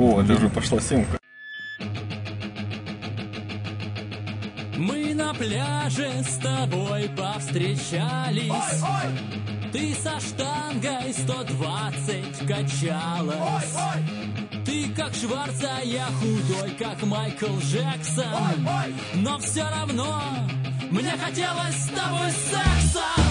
О, это уже пошла съемка. Мы на пляже с тобой повстречались. Ты со штангой 120 качалась. Ты как Шварца, я худой, как Майкл Джексон. Но все равно мне хотелось с тобой секса.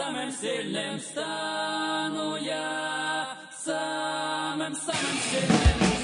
Самым, сильным, стану я самым, самым сильным.